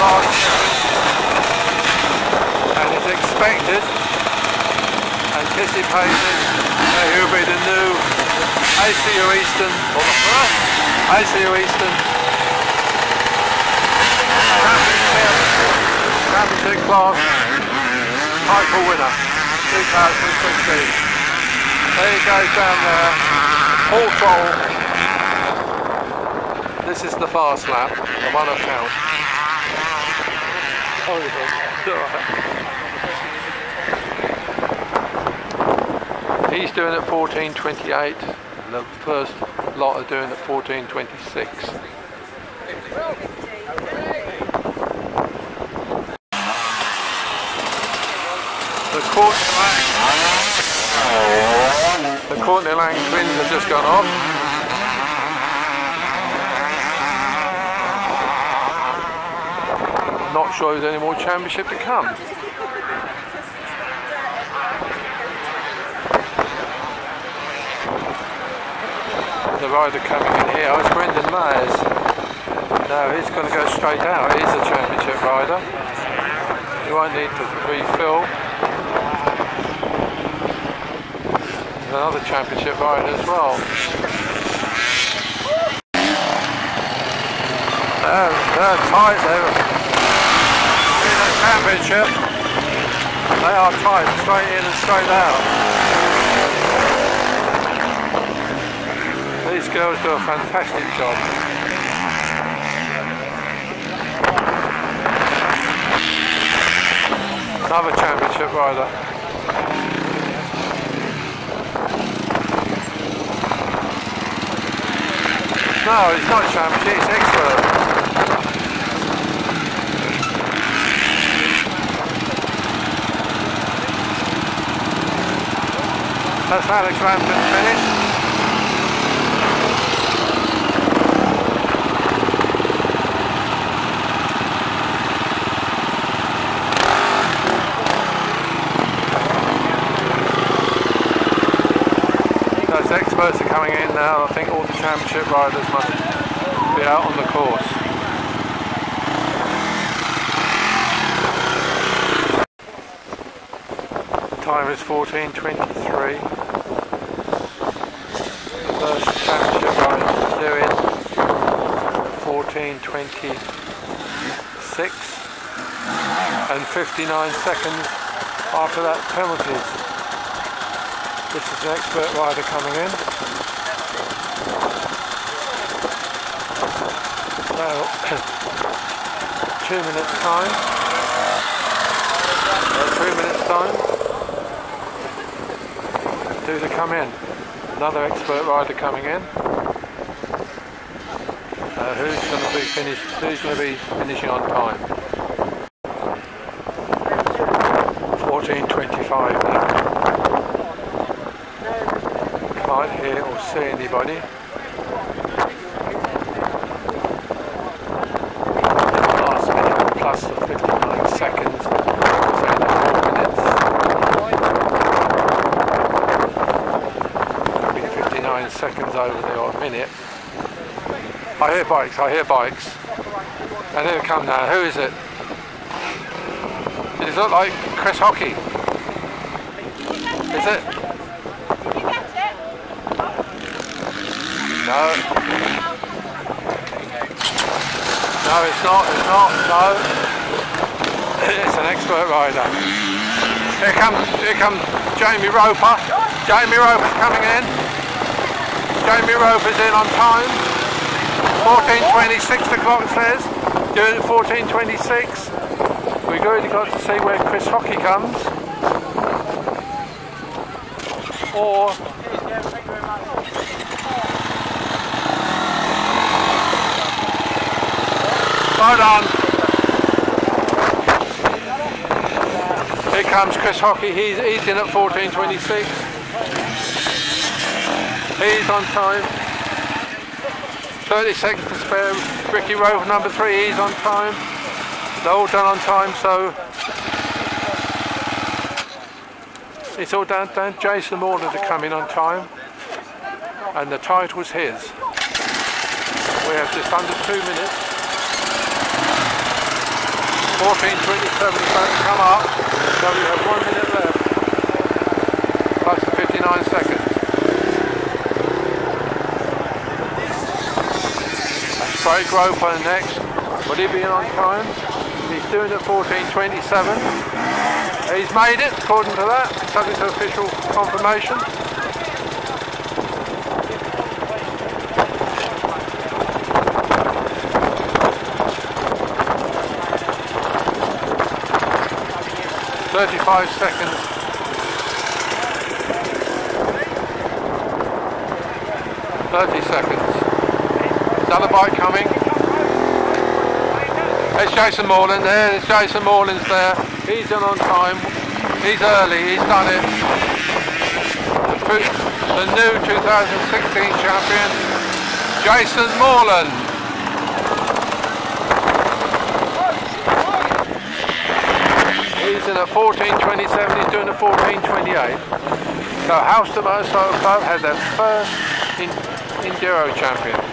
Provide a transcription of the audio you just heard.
As And it's expected, anticipated, that he'll be the new ACU Eastern, or the first ACU Eastern. Championship, Championship class. Title winner, 2016. There he goes down there, full throttle. This is the fast lap, the one I He's doing it 14.28 and the first lot are doing it 14.26. The Courtney Lang, the Courtney Lang twins have just gone off. Not sure there's any more championship to come. The rider coming in here oh, is Brendan Myers. No, he's going to go straight out. He's a championship rider. He won't need to refill. There's another championship rider as well. They're, they're. Championship, they are tight, straight in and straight out. These girls do a fantastic job. Another championship rider. No, it's not championship, it's expert. That's Alex Rampton finished. Those experts are coming in now. I think all the championship riders must be out on the course. Time is 14.23. Championship is 14.26 and 59 seconds after that penalties. This is an expert rider coming in. Now, two minutes time. Three minutes time. Do they come in? Another expert rider coming in. Uh, who's going to be finished? Who's going to be finishing on time? 14.25 now. Can't hear or see anybody. Last minute plus the 59 seconds. So no more minutes. Could be 59 seconds over the odd minute. I hear bikes, I hear bikes. And here come now. Who is it? It look like Chris Hockey? Is it? No. No, it's not, it's not, no. It's an expert rider. Here comes, here comes Jamie Roper. Jamie Roper's coming in. Jamie Roper's in on time. 14.26 the clock says. Doing it 14.26. We've already got to see where Chris Hockey comes. Or Hold on. Here comes Chris Hockey. He's, in at 14.26. He's on time. 30 seconds to spare. Ricky Rover number three, he's on time. They're all done on time, so it's all down, down Jason Moreland to come in on time. And the title's his. We have just under two minutes. 14.27 is to come up, so we have one minute left, plus the 59 seconds. That's Craig Roper next. Will he be on time? He's doing it 14.27. He's made it, according to that, subject to official confirmation. Thirty-five seconds. Thirty seconds. Another bike coming. There's Jason Moreland there, there's Jason Moreland's there. He's in on time. He's early, he's done it. The, the new 2016 champion, Jason Moreland. He's in at 14.27, he's doing a 14.28. So House de Motorcycle Club has their first Enduro champion.